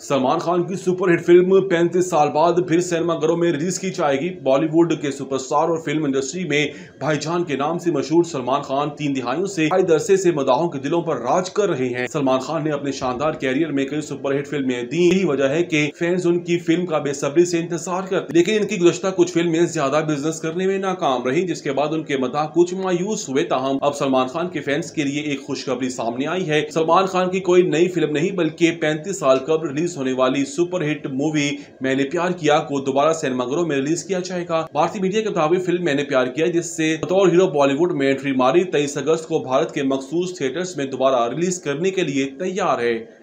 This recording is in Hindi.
सलमान खान की सुपरहिट फ़िल्म 35 साल बाद फिर सिनेमाघरों में रिलीज़ की जाएगी। बॉलीवुड के सुपरस्टार और फ़िल्म इंडस्ट्री में भाईजान के नाम से मशहूर सलमान खान तीन दिहाइयों से कई दरसे से मदाहों के दिलों पर राज कर रहे हैं। सलमान खान ने अपने शानदार कैरियर में कई सुपरहिट फ़िल्में दी। यही वजह है कि फैंस उनकी फ़िल्म का बेसब्री से इंतज़ार करते लेकिन इनकी गुजश्ता कुछ फ़िल्में ज़्यादा बिज़नेस करने में नाकाम रही, जिसके बाद उनके मदाह कुछ मायूस हुए ताहम। अब सलमान खान के फैंस के लिए एक खुशखबरी सामने आई है। सलमान खान की कोई नई फ़िल्म नहीं, बल्कि पैंतीस साल कब रिलीज़ रिलीज़ होने वाली सुपरहिट मूवी मैंने प्यार किया को दोबारा सिनेमाघरों में रिलीज़ किया जाएगा। भारतीय मीडिया के मुताबिक फ़िल्म मैंने प्यार किया, जिससे बतौर हीरो बॉलीवुड में एंट्री मारी। तेईस अगस्त को भारत के मखसूस थिएटर्स में दोबारा रिलीज़ करने के लिए तैयार है।